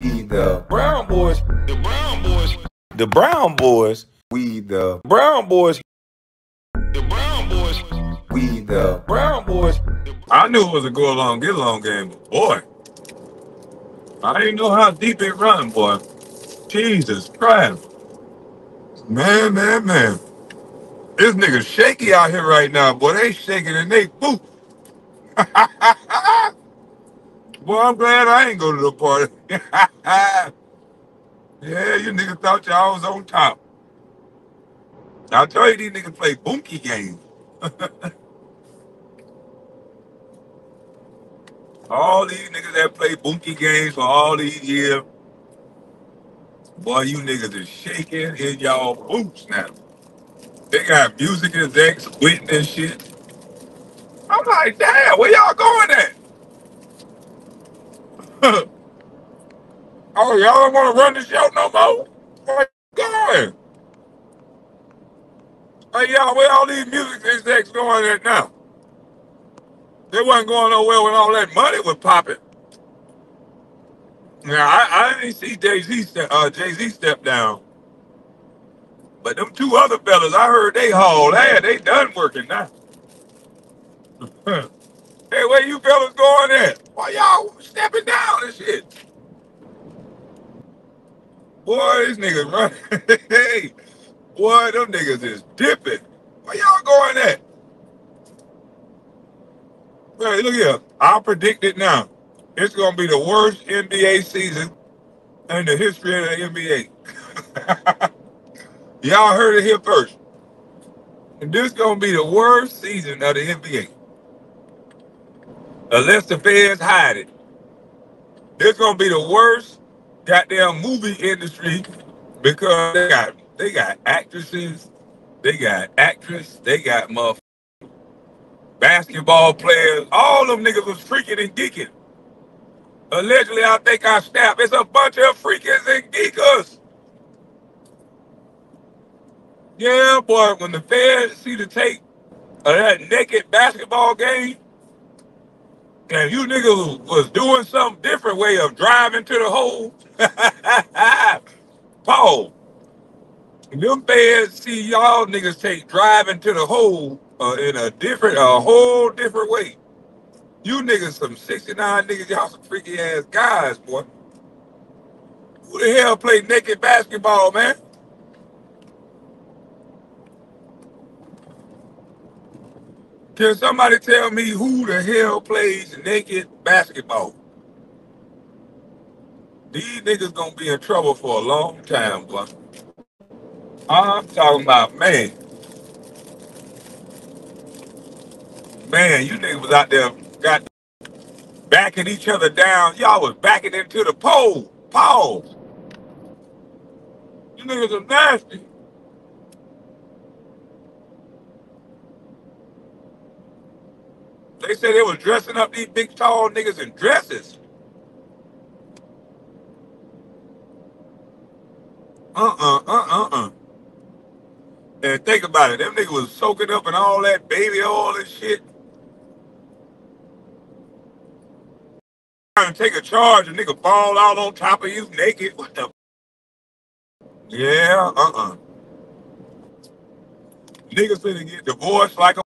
We the Brown Boys. The Brown Boys. The Brown Boys. We the Brown Boys. The Brown Boys. We the Brown Boys. I knew it was a go along, get along game, but boy, I didn't know how deep it run, boy. Jesus Christ. Man, man, man. This nigga shaky out here right now, boy. They shaking and they boop. boy, I'm glad I ain't go to the party. yeah, you niggas thought y'all was on top. I tell you, these niggas play boonky games. All these niggas that play boonky games for all these years, boy, you niggas is shaking in y'all boots now. They got music execs and shit. I'm like, damn, where y'all going at? oh, y'all don't want to run the show no more? Where you going? Hey, y'all, where all these music execs going at now? They wasn't going nowhere when all that money was popping. Now I, I didn't see Jay Z step, uh, Jay Z step down, but them two other fellas, I heard they hauled ass. They done working now. hey, where you fellas going at? Why y'all stepping down and shit? Boy, these niggas running. hey, boy, them niggas is dipping. Where y'all going at? Hey, look here. I'll predict it now. It's gonna be the worst NBA season in the history of the NBA. Y'all heard it here first. And this gonna be the worst season of the NBA. Unless the feds hide it. This gonna be the worst goddamn movie industry because they got they got actresses, they got actress, they got basketball players, all them niggas was freaking and geeking. Allegedly, I think I snapped. It's a bunch of freakers and geekers. Yeah, boy, when the feds see the tape of that naked basketball game, and you niggas was doing some different way of driving to the hole, Paul, them feds see y'all niggas take driving to the hole uh, in a different, a whole different way. You niggas some 69 niggas, y'all some freaky ass guys, boy. Who the hell play naked basketball, man? Can somebody tell me who the hell plays naked basketball? These niggas gonna be in trouble for a long time, boy. I'm talking about, man. Man, you niggas was out there got backing each other down. Y'all was backing into the pole. Pause. You niggas are nasty. They said they was dressing up these big tall niggas in dresses. Uh-uh, uh-uh-uh. And think about it, them niggas was soaking up in all that baby oil and shit. Trying to take a charge, a nigga fall out on top of you naked. What the? Yeah, uh-uh. Niggas finna get divorced like a